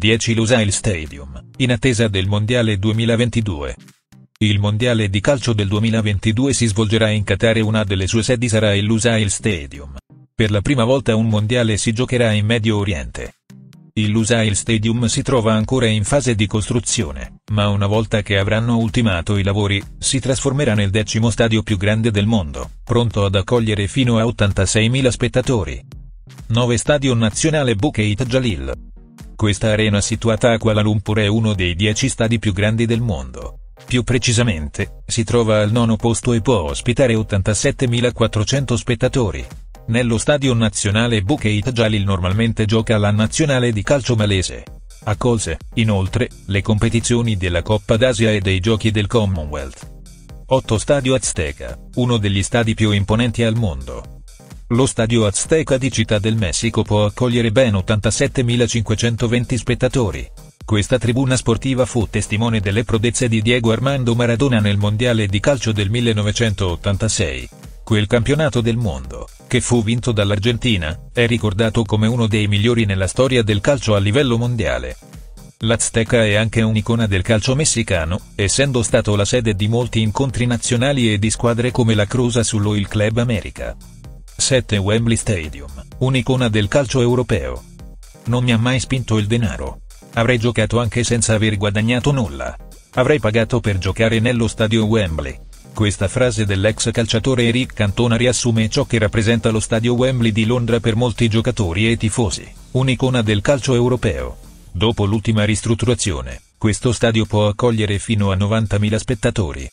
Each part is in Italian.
10 Lusail Stadium, in attesa del Mondiale 2022. Il Mondiale di calcio del 2022 si svolgerà in Qatar e una delle sue sedi sarà il Lusail Stadium. Per la prima volta un mondiale si giocherà in Medio Oriente. Il Lusail Stadium si trova ancora in fase di costruzione, ma una volta che avranno ultimato i lavori, si trasformerà nel decimo stadio più grande del mondo, pronto ad accogliere fino a 86.000 spettatori. 9 Stadio Nazionale Bukit Jalil. Questa arena situata a Kuala Lumpur è uno dei 10 stadi più grandi del mondo. Più precisamente, si trova al nono posto e può ospitare 87.400 spettatori. Nello stadio nazionale Bukit Jalil normalmente gioca la nazionale di calcio malese. Accolse, inoltre, le competizioni della Coppa d'Asia e dei Giochi del Commonwealth. 8 Stadio Azteca, uno degli stadi più imponenti al mondo. Lo stadio Azteca di Città del Messico può accogliere ben 87.520 spettatori. Questa tribuna sportiva fu testimone delle prodezze di Diego Armando Maradona nel Mondiale di calcio del 1986. Quel campionato del mondo, che fu vinto dall'Argentina, è ricordato come uno dei migliori nella storia del calcio a livello mondiale. L'Azteca è anche un'icona del calcio messicano, essendo stato la sede di molti incontri nazionali e di squadre come la Cruz Azul o il Club America. 7 Wembley Stadium, un'icona del calcio europeo. Non mi ha mai spinto il denaro. Avrei giocato anche senza aver guadagnato nulla. Avrei pagato per giocare nello stadio Wembley. Questa frase dell'ex calciatore Eric Cantona riassume ciò che rappresenta lo stadio Wembley di Londra per molti giocatori e tifosi, un'icona del calcio europeo. Dopo l'ultima ristrutturazione, questo stadio può accogliere fino a 90.000 spettatori.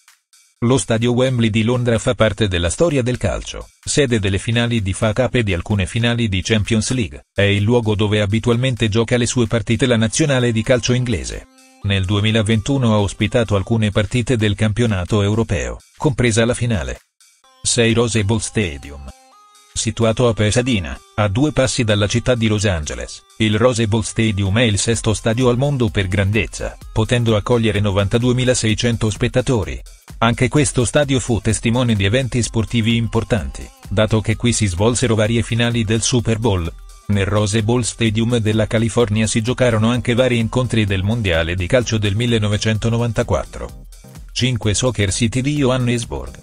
Lo stadio Wembley di Londra fa parte della storia del calcio, sede delle finali di FA Cup e di alcune finali di Champions League, è il luogo dove abitualmente gioca le sue partite la nazionale di calcio inglese. Nel 2021 ha ospitato alcune partite del campionato europeo, compresa la finale. 6 Rose Bowl Stadium. Situato a Pasadena, a due passi dalla città di Los Angeles, il Rose Bowl Stadium è il sesto stadio al mondo per grandezza, potendo accogliere 92.600 spettatori. Anche questo stadio fu testimone di eventi sportivi importanti, dato che qui si svolsero varie finali del Super Bowl, nel Rose Bowl Stadium della California si giocarono anche vari incontri del Mondiale di calcio del 1994. 5 Soccer City di Johannesburg.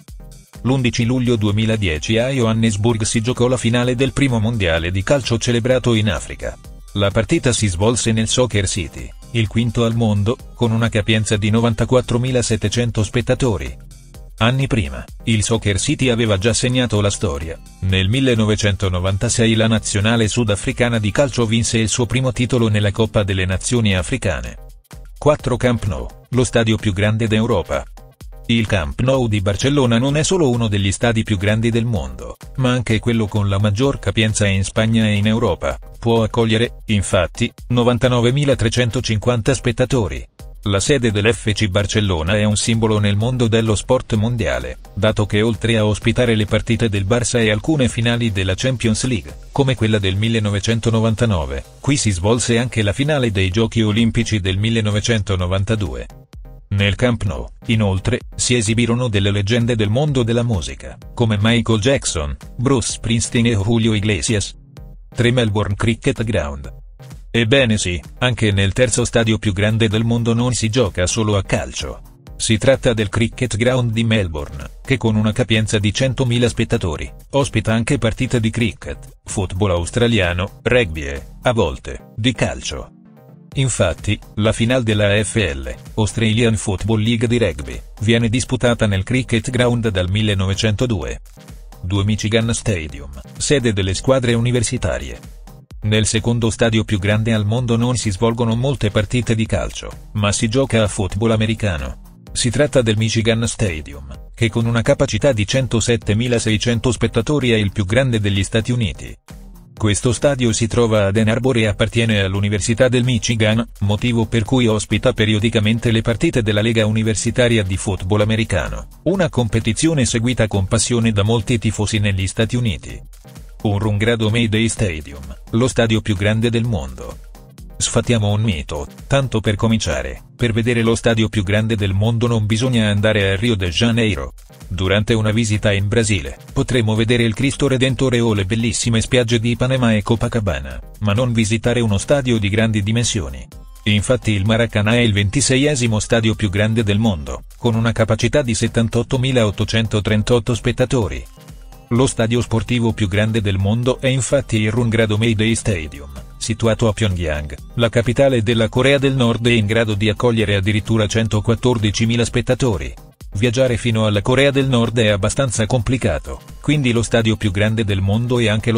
L'11 luglio 2010 a Johannesburg si giocò la finale del primo Mondiale di calcio celebrato in Africa. La partita si svolse nel Soccer City, il quinto al mondo, con una capienza di 94.700 spettatori. Anni prima, il Soccer City aveva già segnato la storia. Nel 1996 la nazionale sudafricana di calcio vinse il suo primo titolo nella Coppa delle Nazioni Africane. 4 Camp Nou, lo stadio più grande d'Europa. Il Camp Nou di Barcellona non è solo uno degli stadi più grandi del mondo, ma anche quello con la maggior capienza in Spagna e in Europa. Può accogliere, infatti, 99.350 spettatori. La sede dell'FC Barcellona è un simbolo nel mondo dello sport mondiale, dato che oltre a ospitare le partite del Barça e alcune finali della Champions League, come quella del 1999, qui si svolse anche la finale dei Giochi Olimpici del 1992. Nel Camp Nou, inoltre, si esibirono delle leggende del mondo della musica, come Michael Jackson, Bruce Springsteen e Julio Iglesias. 3 Melbourne Cricket Ground, Ebbene sì, anche nel terzo stadio più grande del mondo non si gioca solo a calcio. Si tratta del Cricket Ground di Melbourne, che con una capienza di 100.000 spettatori, ospita anche partite di cricket, football australiano, rugby e, a volte, di calcio. Infatti, la finale della AFL, Australian Football League di rugby, viene disputata nel Cricket Ground dal 1902. 2 Michigan Stadium, sede delle squadre universitarie. Nel secondo stadio più grande al mondo non si svolgono molte partite di calcio, ma si gioca a football americano. Si tratta del Michigan Stadium, che con una capacità di 107.600 spettatori è il più grande degli Stati Uniti. Questo stadio si trova ad Ann Arbor e appartiene all'Università del Michigan, motivo per cui ospita periodicamente le partite della Lega Universitaria di Football Americano, una competizione seguita con passione da molti tifosi negli Stati Uniti un Rungrado Mayday Stadium, lo stadio più grande del mondo. Sfatiamo un mito, tanto per cominciare, per vedere lo stadio più grande del mondo non bisogna andare a Rio de Janeiro. Durante una visita in Brasile, potremo vedere il Cristo Redentore o le bellissime spiagge di Ipanema e Copacabana, ma non visitare uno stadio di grandi dimensioni. Infatti il Maracanã è il 26esimo stadio più grande del mondo, con una capacità di 78.838 spettatori. Lo stadio sportivo più grande del mondo è infatti il Rungrado Mayday Stadium, situato a Pyongyang, la capitale della Corea del Nord e in grado di accogliere addirittura 114.000 spettatori. Viaggiare fino alla Corea del Nord è abbastanza complicato, quindi lo stadio più grande del mondo è anche lo